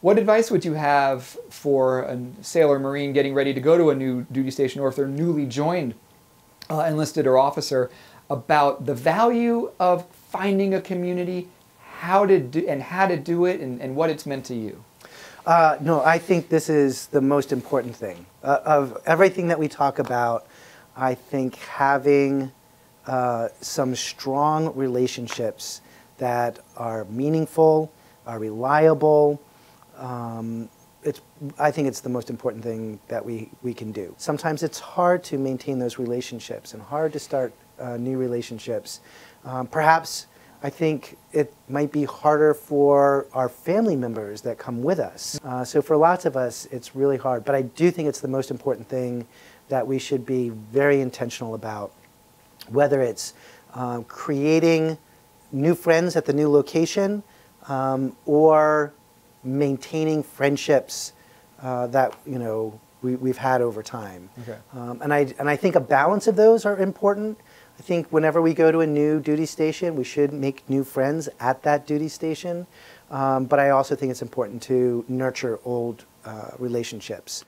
What advice would you have for a sailor marine getting ready to go to a new duty station, or if they're newly joined uh, enlisted or officer, about the value of finding a community, how to do and how to do it, and, and what it's meant to you? Uh, no, I think this is the most important thing. Uh, of everything that we talk about, I think having uh, some strong relationships that are meaningful, are reliable, um, it's, I think it's the most important thing that we, we can do. Sometimes it's hard to maintain those relationships and hard to start uh, new relationships. Um, perhaps I think it might be harder for our family members that come with us. Uh, so for lots of us, it's really hard. But I do think it's the most important thing that we should be very intentional about, whether it's um, creating new friends at the new location um, or maintaining friendships uh, that you know we, have had over time. Okay. Um, and I and I think a balance of those are important. I think whenever we go to a new duty station, we should make new friends at that duty station. Um, but I also think it's important to nurture old uh, relationships.